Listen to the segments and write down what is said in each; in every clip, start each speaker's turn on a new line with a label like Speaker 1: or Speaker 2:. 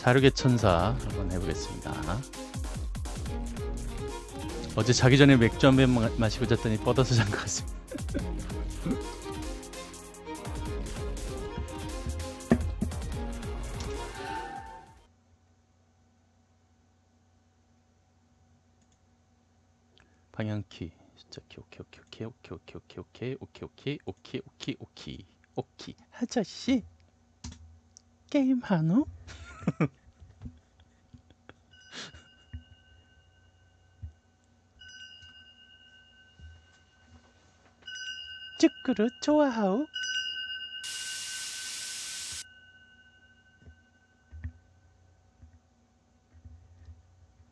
Speaker 1: 사륙의 천사 한번 해보겠습니다. 어제 자기 전에 맥주 한잔 마시고 잤더니 뻗어서 잔 것 같습니다. 방향키 숫자 키 오케이 오케이 오케이 오케이 오케이 오케이 오케이 오케이 오케이 오케이 오케이 오케이 아저씨 게임 하노? 축구를 좋아하오?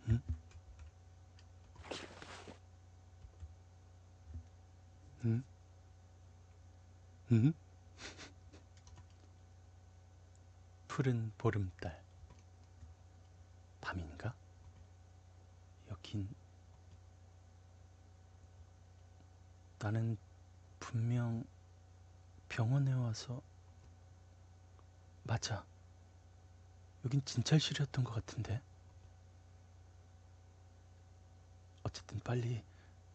Speaker 1: 응? 응? 응? 푸른 보름달. 밤인가? 여긴 나는 분명 병원에 와서 맞아. 여긴 진찰실이었던 것 같은데. 어쨌든 빨리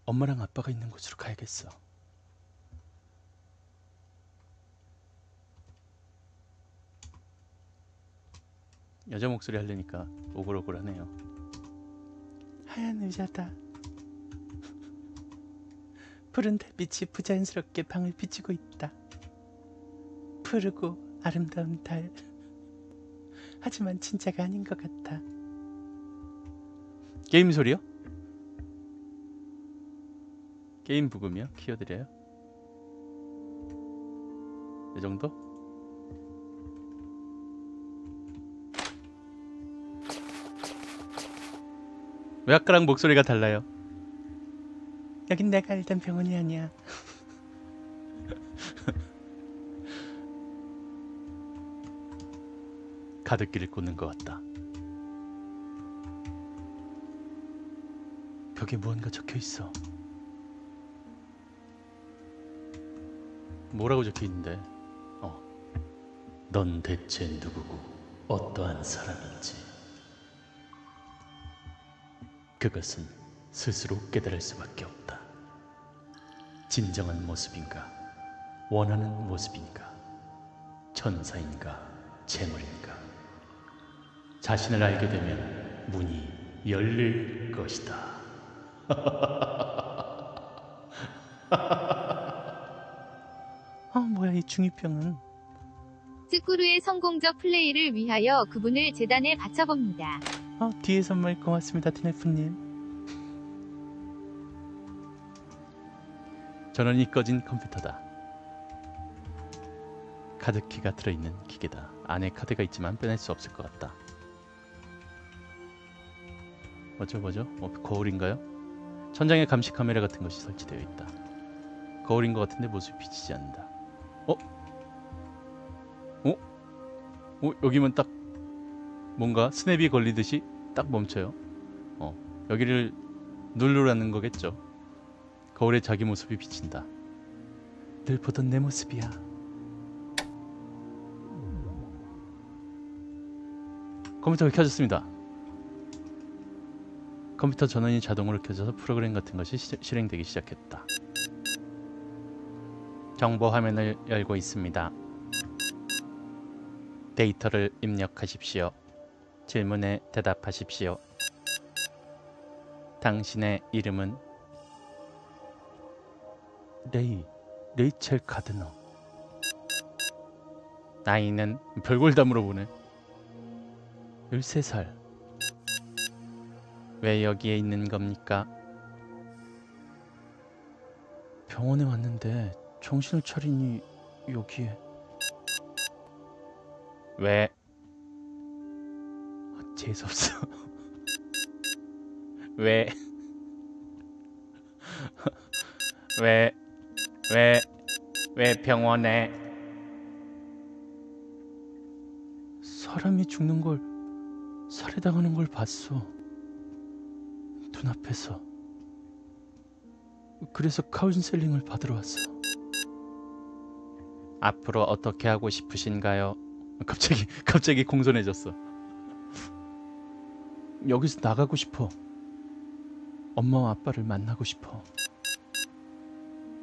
Speaker 1: 엄마랑 아빠가 있는 곳으로 가야겠어 여자 목소리 하려니까 오글오글하네요 하얀 의자다 푸른 달빛이 부자연스럽게 방을 비추고 있다. 푸르고 아름다운 달. 하지만 진짜가 아닌 것 같아. 게임 소리요? 게임 부금이요? 키워드려요? 이 정도? 왜 아까랑 목소리가 달라요? 여긴 내가 알던 병원이 아니야. 가득길을 꽂는 것 같다. 벽에 무언가 적혀 있어. 뭐라고 적혀 있는데? 어. 넌 대체 누구고 어떠한 사람인지. 그것은 스스로 깨달을 수밖에 없다. 진정한 모습인가? 원하는 모습인가? 천사인가? 재물인가? 자신을 알게 되면 문이 열릴 것이다. 아 뭐야 이 중이병은
Speaker 2: 스쿠르의 성공적 플레이를 위하여 그분을 재단에 바쳐봅니다.
Speaker 1: 아 뒤에 선물 고맙습니다 드네프님 전원이 꺼진 컴퓨터다 카드키가 들어있는 기계다 안에 카드가 있지만 빼낼 수 없을 것 같다 뭐죠 뭐죠? 어, 거울인가요? 천장에 감시 카메라 같은 것이 설치되어 있다 거울인 것 같은데 모습이 비치지 않는다 어? 어? 어? 여기면 딱 뭔가 스냅이 걸리듯이 딱 멈춰요. 어 여기를 누르라는 거겠죠. 거울에 자기 모습이 비친다. 늘 보던 내 모습이야. 컴퓨터가 켜졌습니다. 컴퓨터 전원이 자동으로 켜져서 프로그램 같은 것이 시, 실행되기 시작했다. 정보 화면을 열고 있습니다. 데이터를 입력하십시오 질문에 대답하십시오. 당신의 이름은? 레이, 레이첼 가드너. 나이는 별걸 다 물어보네. 13살. 왜 여기에 있는 겁니까? 병원에 왔는데 정신을 차리니 여기에. 왜? 아, 재수없어 왜? 왜? 왜? 왜 병원에? 사람이 죽는 걸 살해당하는 걸 봤어. 눈앞에서. 그래서 카운셀링을 받으러 왔어. 앞으로 어떻게 하고 싶으신가요? 갑자기 갑자기 공손해졌어. 여기서 나가고 싶어. 엄마와 아빠를 만나고 싶어.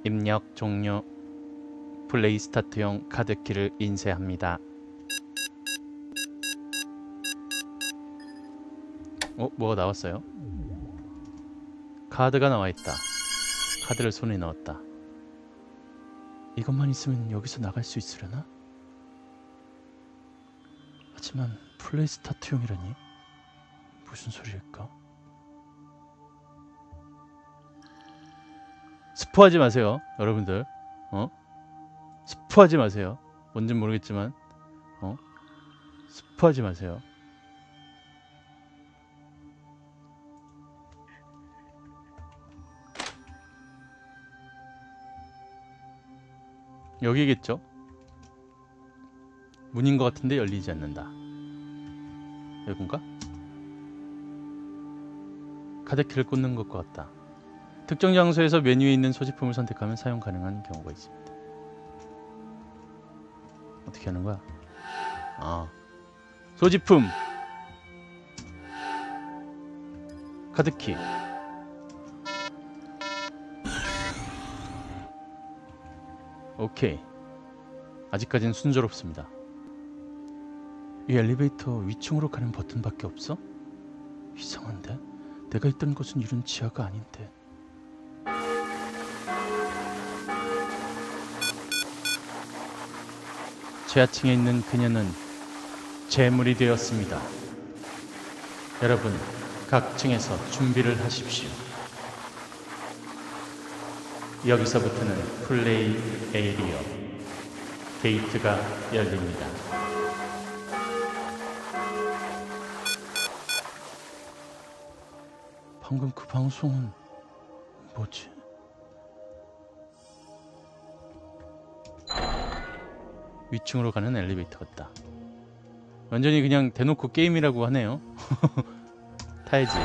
Speaker 1: 입력 종료. 플레이 스타트용 카드키를 인쇄합니다. 어, 뭐가 나왔어요? 카드가 나와 있다. 카드를 손에 넣었다. 이것만 있으면 여기서 나갈 수 있으려나? 하지만 플레이 스타트용이라니 무슨 소리일까? 스포하지 마세요, 여러분들. 어? 스포하지 마세요. 뭔진 모르겠지만, 어? 스포하지 마세요. 여기겠죠? 문인 것 같은데 열리지 않는다. 여긴가? 카드키를 꽂는 것과 같다. 특정 장소에서 메뉴에 있는 소지품을 선택하면 사용 가능한 경우가 있습니다. 어떻게 하는 거야? 아, 소지품 카드키 오케이. 아직까진 순조롭습니다. 이 엘리베이터 위층으로 가는 버튼밖에 없어? 이상한데? 내가 있던 곳은 이런 지하가 아닌데. 지하층에 있는 그녀는 재물이 되었습니다. 여러분, 각 층에서 준비를 하십시오. 여기서부터는 플레이 에이리어 게이트가 열립니다. 방금 그 방송은 뭐지? 위층으로 가는 엘리베이터였다. 완전히 그냥 대놓고 게임이라고 하네요. 타야지.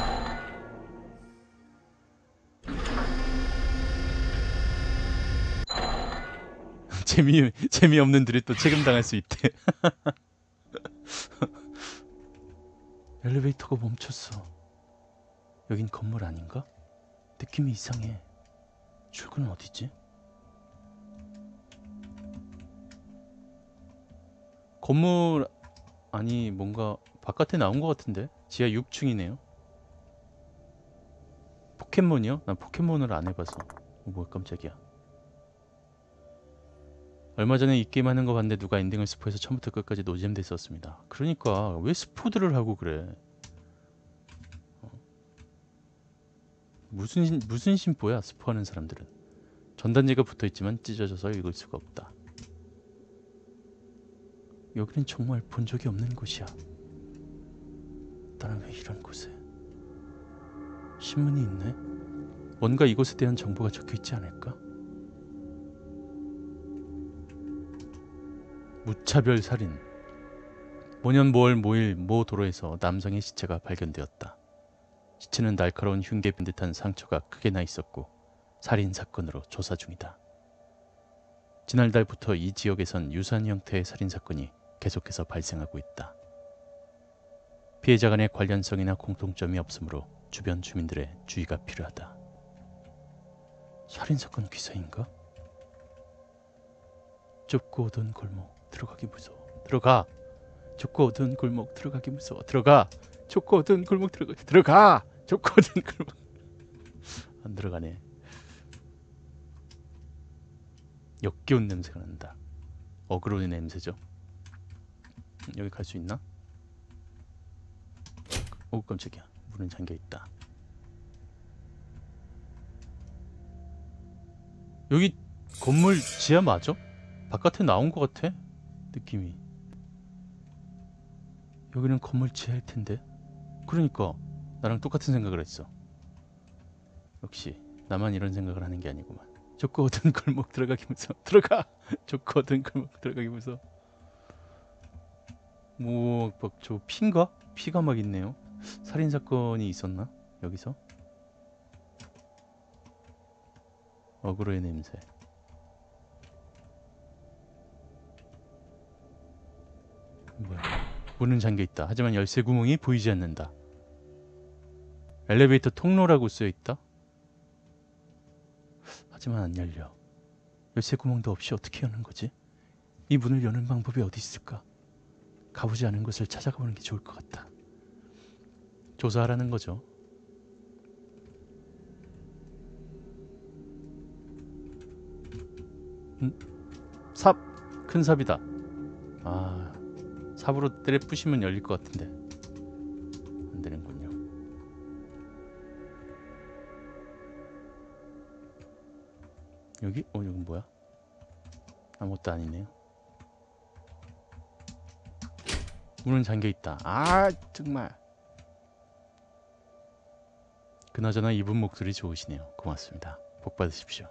Speaker 1: 재미 재미없는 들이 또 책임당할 수 있대. 엘리베이터가 멈췄어. 여긴 건물 아닌가? 느낌이 이상해. 출구는 어디지? 건물 아니 뭔가 바깥에 나온 것 같은데 지하 6층이네요. 포켓몬이요? 난 포켓몬을 안 해봐서. 어, 뭐야 깜짝이야. 얼마 전에 이 게임 하는 거 봤는데 누가 엔딩을 스포해서 처음부터 끝까지 노잼돼 있었습니다. 그러니까 왜 스포들을 하고 그래? 무슨 신- 무슨 심보야 스포하는 사람들은 전단지가 붙어 있지만 찢어져서 읽을 수가 없다. 여기는 정말 본 적이 없는 곳이야. 나는 왜 이런 곳에? 신문이 있네. 뭔가 이곳에 대한 정보가 적혀 있지 않을까? 무차별 살인. 모년 모월 모일 모 도로에서 남성의 시체가 발견되었다. 시체는 날카로운 흉계 빈 듯한 상처가 크게 나 있었고 살인 사건으로 조사 중이다. 지난달부터 이 지역에선 유사한 형태의 살인 사건이 계속해서 발생하고 있다. 피해자 간의 관련성이나 공통점이 없으므로 주변 주민들의 주의가 필요하다. 살인 사건 기사인가? 좁고 어두운 골목 들어가기 무서워. 들어가. 좁고 어두운 골목 들어가기 무서워. 들어가. 좁고 어두운 골목 들어가. 들어가. 좁고 어두운 골목. 안 들어가네. 역겨운 냄새가 난다. 어그로의 냄새죠. 음, 여기 갈 수 있나? 오 깜짝이야. 문은 잠겨 있다. 여기 건물 지하 맞아? 바깥에 나온 것 같아. 느낌이. 여기는 건물 지하일 텐데. 그러니까 나랑 똑같은 생각을 했어. 역시 나만 이런 생각을 하는 게 아니구만. 좁고 어두운 골목 들어가기 무서워. 들어가. 좁고 어두운 골목 들어가기 무서워. 뭐막저 피인가? 피가 막 있네요. 살인 사건이 있었나? 여기서? 어그로의 냄새. 문은 잠겨 있다. 하지만 열쇠 구멍이 보이지 않는다. 엘리베이터 통로라고 쓰여 있다. 하지만 안 열려. 열쇠 구멍도 없이 어떻게 여는 거지? 이 문을 여는 방법이 어디 있을까? 가보지 않은 곳을 찾아가 보는 게 좋을 것 같다. 조사하라는 거죠. 음, 삽! 큰 삽이다. 아, 삽으로 때려 부시면 열릴 것 같은데. 안 되는군요. 여기? 어, 여기 뭐야? 아무것도 아니네요. 문은 잠겨 있다. 아, 정말. 그나저나 이분 목소리 좋으시네요. 고맙습니다. 복 받으십시오.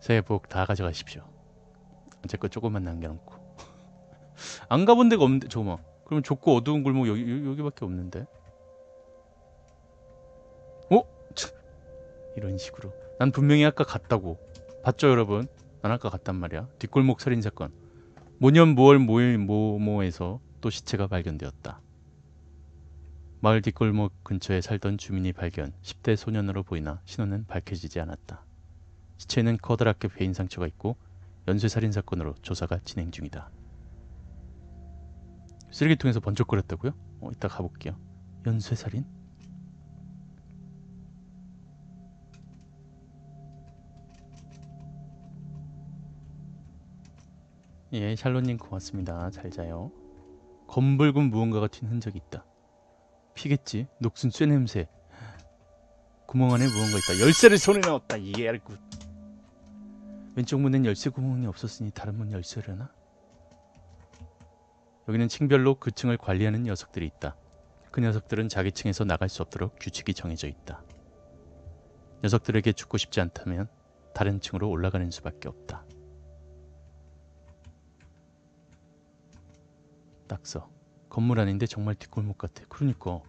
Speaker 1: 새해 복 다 가져가십시오. 제거 조금만 남겨놓고. 안 가본 데가 없는데, 봐. 그럼 좁고 어두운 골목 여기, 여기 여기 밖에 없는데. 어? 참. 이런 식으로. 난 분명히 아까 갔다고. 봤죠, 여러분? 난 아까 갔단 말이야. 뒷골목 살인 사건. 모년 모월 모일 모모에서 또 시체가 발견되었다. 마을 뒷골목 근처에 살던 주민이 발견. 10대 소년으로 보이나 신원은 밝혀지지 않았다. 시체는 커다랗게 베인 상처가 있고 연쇄 살인 사건으로 조사가 진행 중이다. 쓰레기통에서 번쩍거렸다고요? 어, 이따 가볼게요. 연쇄 살인? 예, 샬롯님 고맙습니다. 잘 자요. 검붉은 무언가가 튄 흔적이 있다. 피겠지? 녹슨 쇠 냄새. 구멍 안에 무언가 있다. 열쇠를 손에 넣었다. 이게 알고. 왼쪽 문엔 열쇠 구멍이 없었으니 다른 문 열쇠려나? 여기는 층별로 그 층을 관리하는 녀석들이 있다. 그 녀석들은 자기 층에서 나갈 수 없도록 규칙이 정해져 있다. 녀석들에게 죽고 싶지 않다면 다른 층으로 올라가는 수밖에 없다. 딱 써. 건물 아닌데 정말 뒷골목 같아. 그러니까.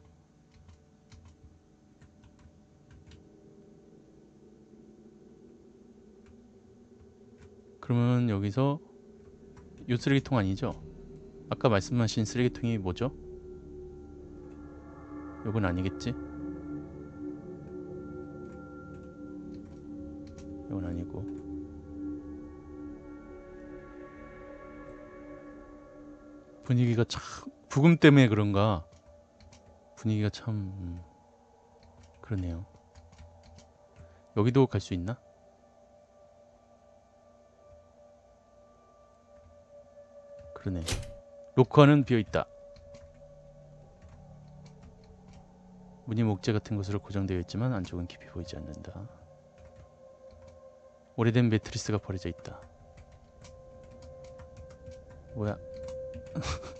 Speaker 1: 그러면 여기서 요 쓰레기통 아니죠? 아까 말씀하신 쓰레기통이 뭐죠? 요건 아니겠지? 이건 아니고 분위기가 참 부금 때문에 그런가 분위기가 참 음, 그러네요 여기도 갈 수 있나? 그러네 로커는 비어있다 문이 목재 같은 것으로 고정되어 있지만 안쪽은 깊이 보이지 않는다 오래된 매트리스가 버려져 있다 뭐야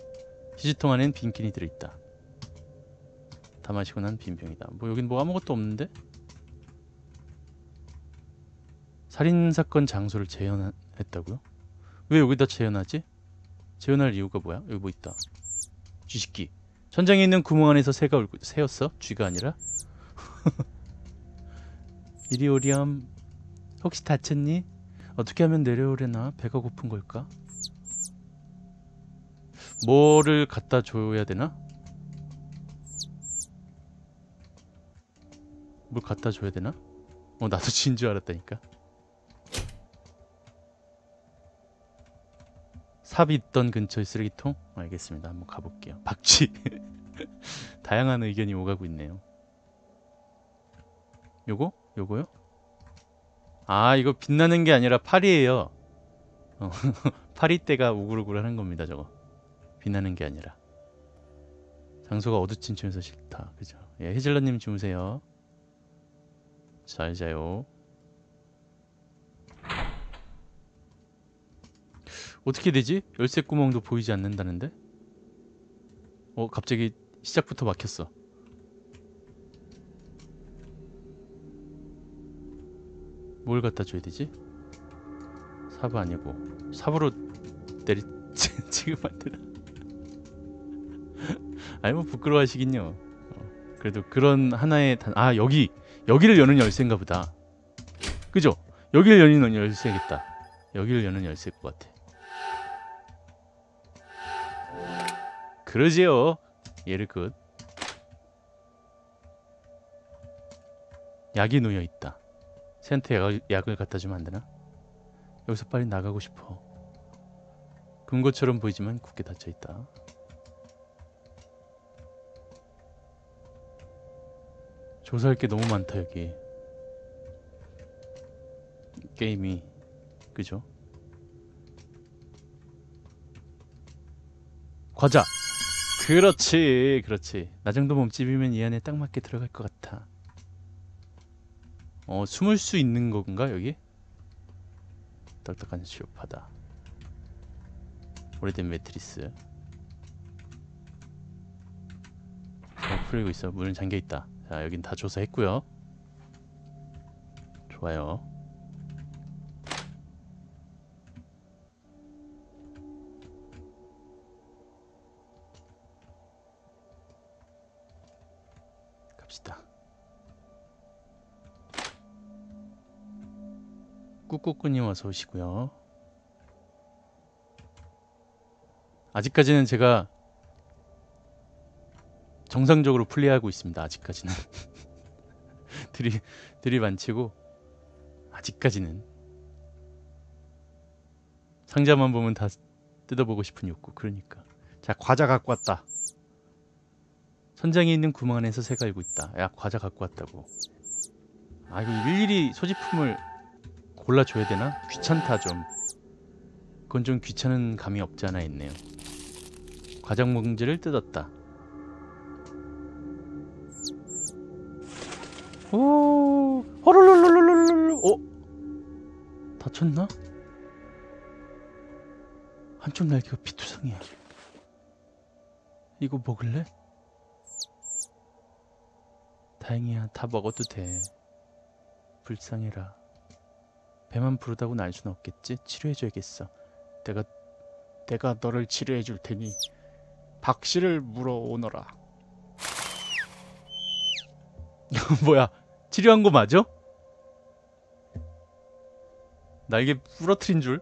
Speaker 1: 휴지통 안엔 빈캔이 들어있다. 다 마시고 난 빈병이다. 뭐 여긴 뭐 아무것도 없는데? 살인사건 장소를 재현했다고요? 왜 여기다 재현하지? 재현할 이유가 뭐야? 여기 뭐 있다. 쥐식기. 천장에 있는 구멍 안에서 새가 울고 새였어? 쥐가 아니라? 이리 오렴. 혹시 다쳤니? 어떻게 하면 내려오려나? 배가 고픈 걸까? 뭐를 갖다 줘야 되나? 뭘 갖다 줘야 되나? 어 나도 진 줄 알았다니까 삽이 있던 근처의 쓰레기통? 알겠습니다. 한번 가볼게요. 박쥐. 다양한 의견이 오가고 있네요. 요거? 요거요? 아 이거 빛나는 게 아니라 파리예요. 어, 파리떼가 우글우글 하는 겁니다 저거. 빛나는 게 아니라. 장소가 어두침침해서 싫다. 그죠? 예 해질러님 주무세요. 잘 자요 어떻게 되지? 열쇠 구멍도 보이지 않는다는데? 어 갑자기 시작부터 막혔어 뭘 갖다 줘야 되지? 삽 아니고 삽으로 내리 지금 안 되나? 아니 뭐 부끄러워하시긴요. 어, 그래도 그런 하나의 단... 아 여기 여기를 여는 열쇠인가 보다. 그죠? 여기를 여는 열쇠겠다. 여기를 여는 열쇠일 것 같아. 그러지요. 얘를 끝. 약이 놓여 있다. 새한테 약을, 약을 갖다 주면 안 되나? 여기서 빨리 나가고 싶어. 금고처럼 보이지만 굳게 닫혀 있다. 조사할 게 너무 많다 여기. 게임이 그죠? 과자. 그렇지, 그렇지. 나 정도 몸집이면 이 안에 딱 맞게 들어갈 것 같아. 어, 숨을 수 있는 건가 여기? 딱딱한 시오파다. 오래된 매트리스. 잘 풀리고 있어. 문은 잠겨 있다. 자, 여긴 다 조사했고요. 좋아요. 갑시다. 꾹꾹꾸님 어서 오시고요. 아직까지는 제가 정상적으로 플레이하고 있습니다. 아직까지는 드립 드립 안 치고 아직까지는 상자만 보면 다 뜯어보고 싶은 욕구. 그러니까 자 과자 갖고 왔다. 천장에 있는 구멍 안에서 새가 알고 있다. 야 과자 갖고 왔다고. 아 이거 일일이 소지품을 골라줘야 되나? 귀찮다 좀. 그건 좀 귀찮은 감이 없지 않아 있네요. 과장 몽지를 뜯었다. 오, 허롤롤롤롤롤. 어? 다쳤나? 한쪽 날개가 피투성이야. 이거 먹을래? 다행이야, 다 먹어도 돼. 불쌍해라. 배만 부르다고 날 순 없겠지? 치료해줘야겠어. 내가 내가 너를 치료해 줄 테니 박씨를 물어오너라. 뭐야? 치료한 거 맞아? 날개 부러뜨린 줄?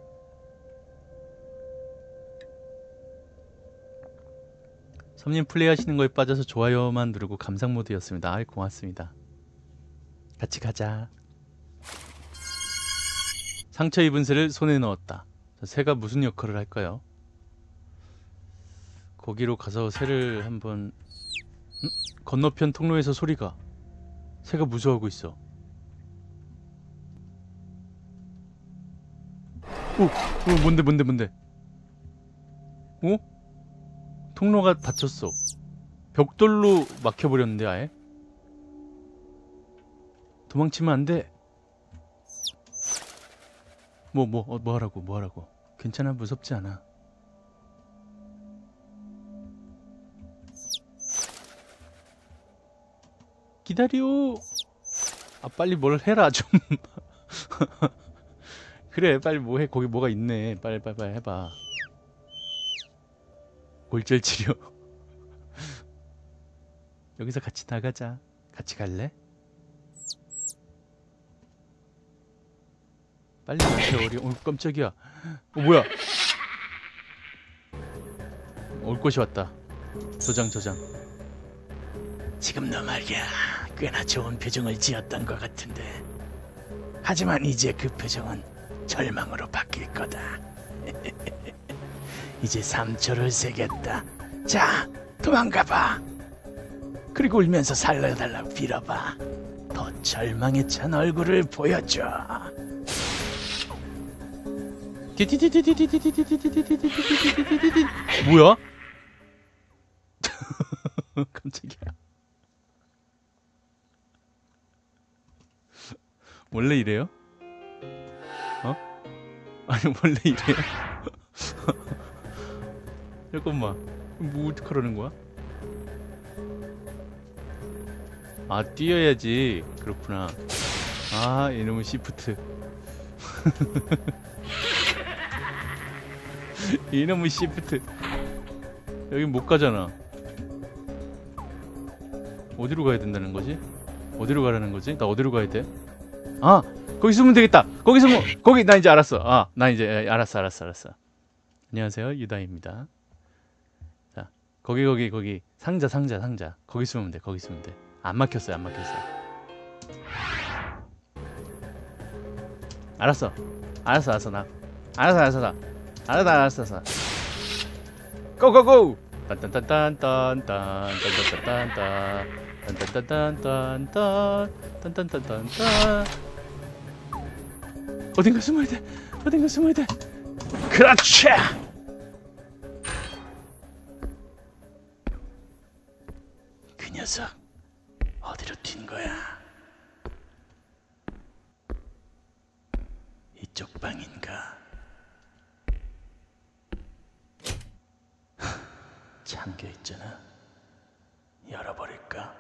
Speaker 1: 섬님 플레이 하시는 거에 빠져서 좋아요만 누르고 감상 모드였습니다. 아이 고맙습니다. 같이 가자. 상처 입은 새를 손에 넣었다. 자, 새가 무슨 역할을 할까요? 거기로 가서 새를 한번 음? 건너편 통로에서 소리가 새가 무서워하고 있어. 오, 오 뭔데 뭔데 뭔데? 어? 통로가 닫혔어. 벽돌로 막혀버렸는데 아예? 도망치면 안 돼. 뭐, 뭐, 어, 뭐 하라고, 뭐 하라고. 괜찮아, 무섭지 않아. 기다려. 아, 빨리 뭘 해라, 좀. 그래, 빨리 뭐 해. 거기 뭐가 있네. 빨리, 빨리, 빨리 해봐. 골절 치료. 여기서 같이 나가자. 같이 갈래? 빨리 세월이 어 깜짝이야. 어 뭐야? 올 것이 왔다. 저장 저장. 지금 너 말이야. 꽤나 좋은 표정을 지었던 것 같은데. 하지만 이제 그 표정은 절망으로 바뀔 거다 이제 3초를 세겠다 자 도망가봐 그리고 울면서 살려달라고 빌어봐 더 절망에 찬 얼굴을 보여줘 뭐야? 깜짝이야. 원래 이래요? 어? 아니 원래 이래요? 잠깐만. 뭐 어떡하라는 거야? 아 뛰어야지. 그렇구나. 아 이놈의 시프트. 이놈의 시프트. 여긴 못 가잖아. 어디로 가야 된다는 거지? 어디로 가라는 거지? 나 어디로 가야 돼? 아 거기 숨으면 되겠다. 거기 숨어. 거기 나 이제 알았어. 아 나 이제 알았어 알았어 알았어. 안녕하세요 유다입니다. 자 거기 거기 거기 상자 상자 상자 거기 숨으면 돼 거기 숨으면 돼안 막혔어요 안 막혔어요 알았어 알았어 알았어 나 알았어 알았어 나 알았어 알았어 알았어 고고고 딴딴딴딴딴딴 딴딴딴딴 딴 딴딴딴딴딴 딴딴딴딴딴 어딘가 숨어야 돼 어딘가 숨어야 돼 그렇지 녀석 어디로 튄 거야? 이쪽 방인가? 잠겨 있잖아. 열어버릴까?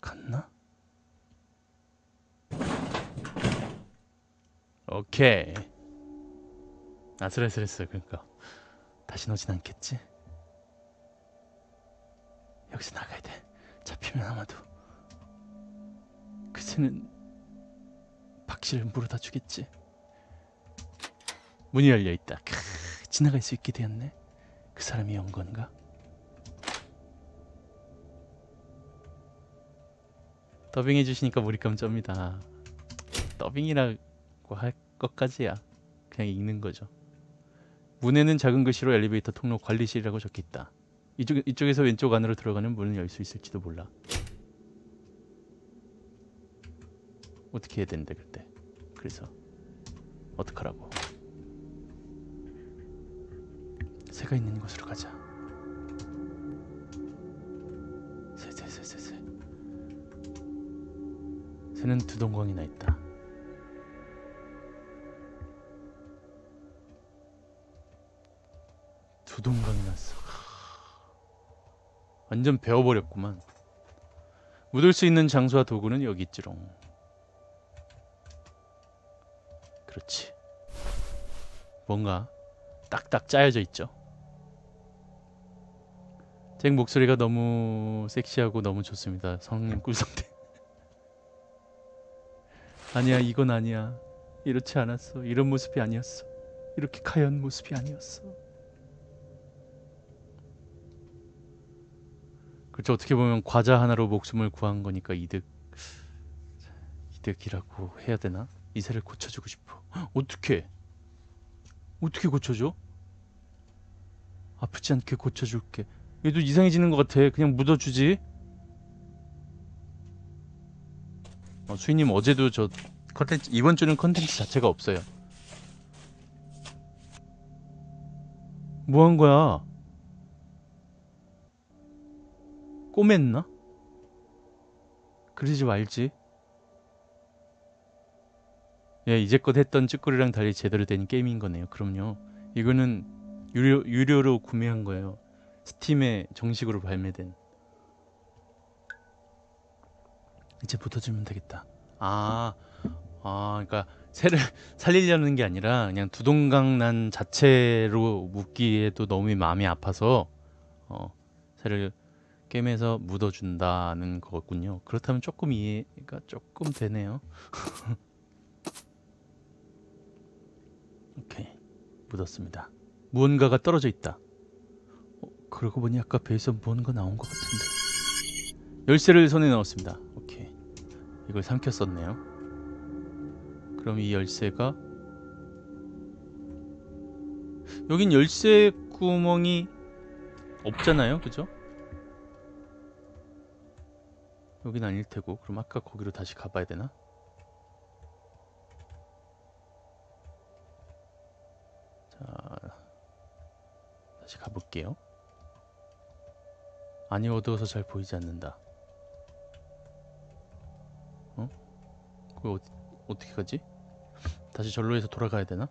Speaker 1: 갔나? 오케이 아슬아슬했어 그러니까. 다시 오진 않겠지? 여기서 나가야 돼. 잡히면 아마도. 그새는 박씨를 물어다 주겠지. 문이 열려 있다. 크, 지나갈 수 있게 되었네. 그 사람이 온 건가? 더빙해 주시니까 몰입감 쩝니다. 더빙이라고 할 것까지야. 그냥 읽는 거죠 문에는 작은 글씨로 엘리베이터 통로 관리실이라고 적혀있다. 이쪽, 이쪽에서 왼쪽 안으로 들어가는 문을 열 수 있을지도 몰라. 어떻게 해야 되는데 그때? 그래서 어떡하라고? 새가 있는 곳으로 가자. 새 새 새 새 새. 새는 두 동광이나 있다 두 동광이 났어. 완전 배워버렸구만. 묻을 수 있는 장소와 도구는 여기 있지롱. 그렇지. 뭔가 딱딱 짜여져 있죠? 잭 목소리가 너무 섹시하고 너무 좋습니다. 성님 꿀성대. 아니야 이건 아니야. 이렇지 않았어. 이런 모습이 아니었어. 이렇게 가연 모습이 아니었어 그렇죠. 어떻게 보면 과자 하나로 목숨을 구한 거니까 이득 이득이라고 해야 되나? 이세를 고쳐주고 싶어. 헉, 어떻게 어떻게 고쳐줘? 아프지 않게 고쳐줄게. 얘도 이상해지는 것 같아. 그냥 묻어주지. 어, 수인님 어제도 저 컨텐츠 이번 주는 컨텐츠 자체가 없어요. 뭐 한 거야 꼬맸나? 그러지 말지. 예, 이제껏 했던 찌꾸리랑 달리 제대로 된 게임인 거네요. 그럼요. 이거는 유료, 유료로 구매한 거예요. 스팀에 정식으로 발매된. 이제 붙어주면 되겠다. 아, 아, 그러니까 새를 살리려는 게 아니라 그냥 두동강난 자체로 묻기에도 너무 마음이 아파서 어, 새를 게임에서 묻어준다는 거군요. 그렇다면 조금 이해가 조금 되네요. 오케이 묻었습니다. 무언가가 떨어져 있다. 어, 그러고 보니 아까 배에서 무언가 나온 것 같은데. 열쇠를 손에 넣었습니다. 오케이 이걸 삼켰었네요. 그럼 이 열쇠가 여긴 열쇠 구멍이 없잖아요, 그죠? 여긴 아닐 테고 그럼 아까 거기로 다시 가봐야 되나? 자 다시 가볼게요 많이 어두워서 잘 보이지 않는다 어? 그거 어디, 어떻게 가지? 다시 절로 해서 돌아가야 되나?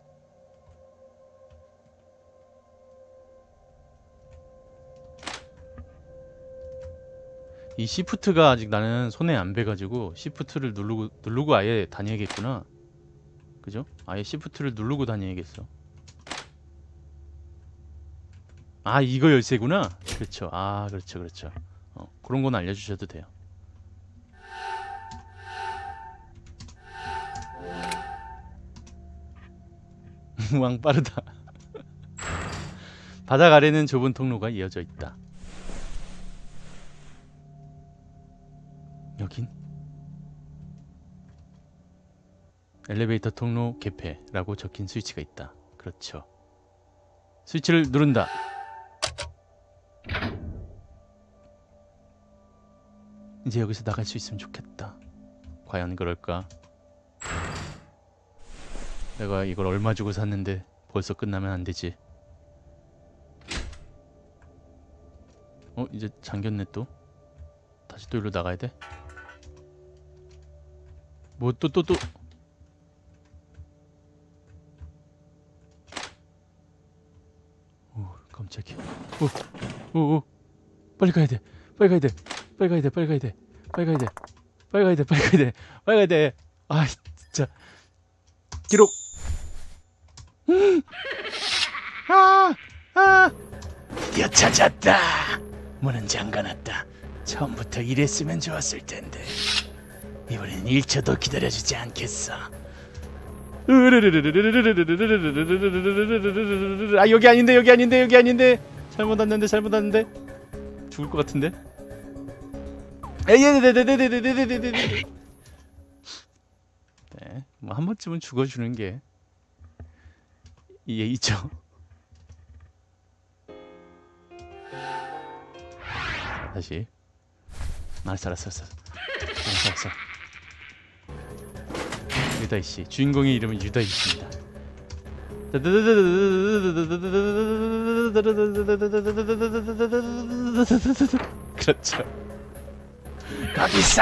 Speaker 1: 이 시프트가 아직 나는 손에 안 배가지고 시프트를 누르고 누르고 아예 다녀야겠구나. 그죠? 아예 시프트를 누르고 다녀야겠어. 아 이거 열쇠구나. 그렇죠. 아 그렇죠 그렇죠. 어, 그런 건 알려주셔도 돼요. 왕 빠르다. 바닥 아래는 좁은 통로가 이어져 있다. 엘리베이터 통로 개폐라고 적힌 스위치가 있다. 그렇죠. 스위치를 누른다. 이제 여기서 나갈 수 있으면 좋겠다. 과연 그럴까? 내가 이걸 얼마 주고 샀는데 벌써 끝나면 안 되지. 어 이제 잠겼네 또. 다시 또 일로 나가야 돼? 뭐 또 또 또. 오 깜짝이야. 오 오 오. 빨리 가야 돼. 빨리 가야 돼. 빨리 가야 돼. 빨리 가야 돼. 빨리 가야 돼. 빨리 가야 돼. 빨리 가야 돼. 빨리 가야 돼. 아 진짜. 기록. 음. 아, 아. 드디어 찾았다. 문은 잠가놨다. 처음부터 이랬으면 좋았을 텐데. 이번엔 1초도 기다려주지 않겠어. 아 여기 아닌데 여기 아닌데 여기 아닌데 잘못 왔는데 잘못 왔는데 죽을 것 같은데. 에이네네네네네네네네네. 네, 뭐 한 번쯤은 죽어주는 게 예의죠. 다시. 알았어, 알았어, 알았어. 알았어, 알았어. 유다이 씨. 주인공의 이름은 유다이 씨입니다. 그렇죠. 거기 있어.